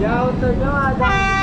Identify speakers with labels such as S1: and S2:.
S1: Já, eu tô gelada.